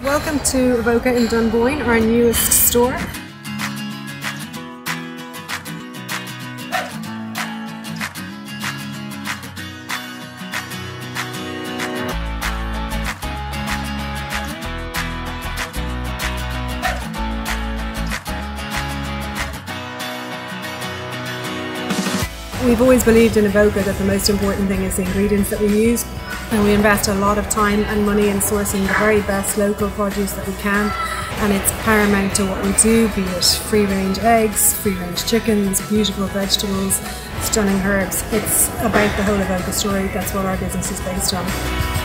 Welcome to Avoca in Dunboyne, our newest store. We've always believed in Avoca that the most important thing is the ingredients that we use and we invest a lot of time and money in sourcing the very best local produce that we can and it's paramount to what we do, be it free range eggs, free range chickens, beautiful vegetables, stunning herbs. It's about the whole Avoca story, that's what our business is based on.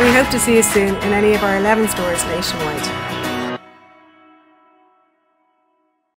We hope to see you soon in any of our 11 stores nationwide.